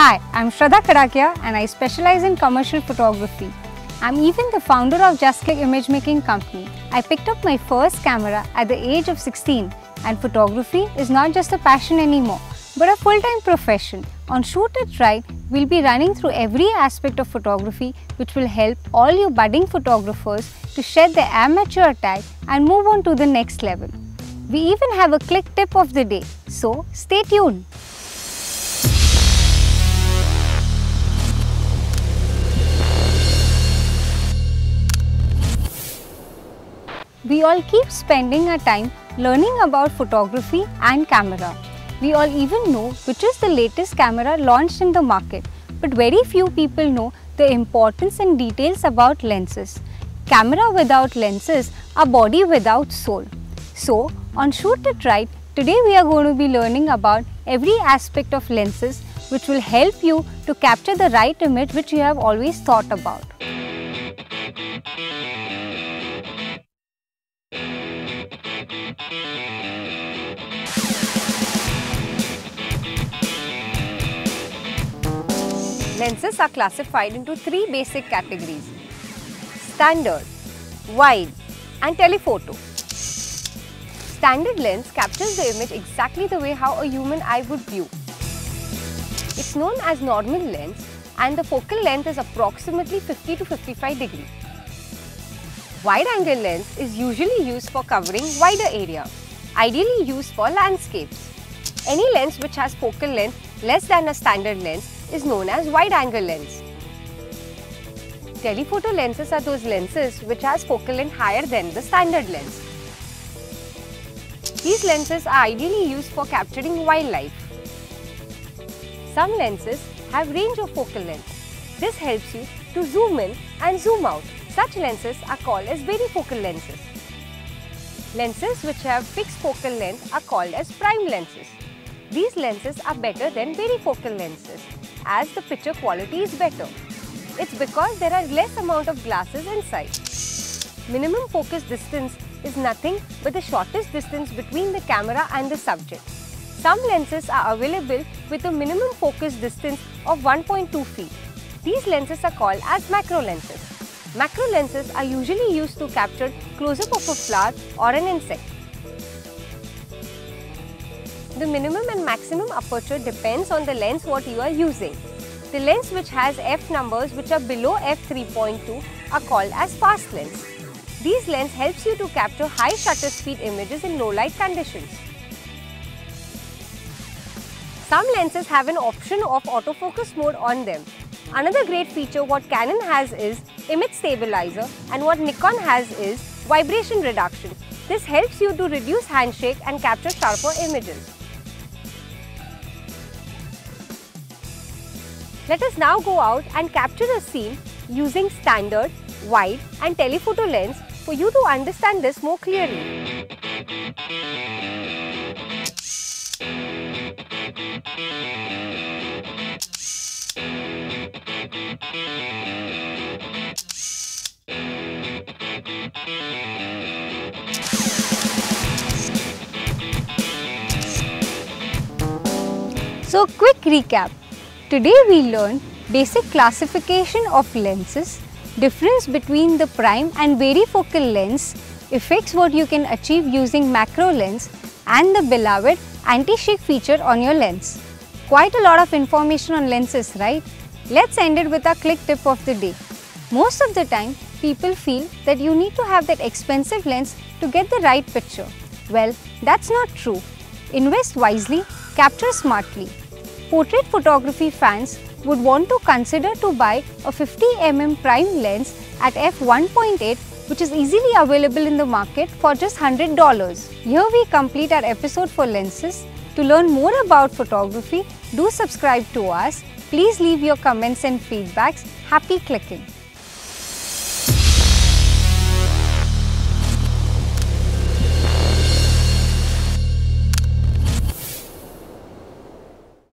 Hi, I'm Shraddha Kadakia and I specialize in commercial photography. I'm even the founder of Just Click image making company. I picked up my first camera at the age of 16 and photography is not just a passion anymore but a full-time profession. On Shoot It Right, we'll be running through every aspect of photography which will help all you budding photographers to shed their amateur tag and move on to the next level. We even have a click tip of the day, so stay tuned. We all keep spending our time learning about photography and camera. We all even know which is the latest camera launched in the market, but very few people know the importance and details about lenses. Camera without lenses a body without soul. So, on Shoot It Right, today we are going to be learning about every aspect of lenses which will help you to capture the right image which you have always thought about. Lenses are classified into three basic categories standard, wide, and telephoto. Standard lens captures the image exactly the way how a human eye would view. It's known as normal lens and the focal length is approximately 50 to 55 degrees. Wide angle lens is usually used for covering wider area, ideally used for landscapes. Any lens which has focal length less than a standard lens is known as wide angle lens. Telephoto lenses are those lenses which has focal length higher than the standard lens. These lenses are ideally used for capturing wildlife. Some lenses have range of focal length. This helps you to zoom in and zoom out. Such lenses are called as varifocal lenses. Lenses which have fixed focal length are called as prime lenses. These lenses are better than varifocal lenses as the picture quality is better. It's because there are less amount of glasses inside. Minimum focus distance is nothing but the shortest distance between the camera and the subject. Some lenses are available with a minimum focus distance of 1.2 feet. These lenses are called as macro lenses. Macro lenses are usually used to capture close-up of a flower or an insect. The minimum and maximum aperture depends on the lens what you are using. The lens which has f numbers which are below f3.2 are called as fast lens. These lens helps you to capture high shutter speed images in low light conditions. Some lenses have an option of autofocus mode on them. Another great feature what Canon has is image stabilizer and what Nikon has is vibration reduction. This helps you to reduce handshake and capture sharper images. Let us now go out and capture a scene using standard, wide and telephoto lens for you to understand this more clearly. So quick recap. Today we learn basic classification of lenses, difference between the prime and varifocal lens, effects what you can achieve using macro lens and the beloved anti-shake feature on your lens. Quite a lot of information on lenses, right? Let's end it with our click tip of the day. Most of the time, people feel that you need to have that expensive lens to get the right picture. Well, that's not true. Invest wisely, capture smartly portrait photography fans would want to consider to buy a 50mm prime lens at f1.8 which is easily available in the market for just $100. Here we complete our episode for lenses. To learn more about photography, do subscribe to us. Please leave your comments and feedbacks. Happy clicking!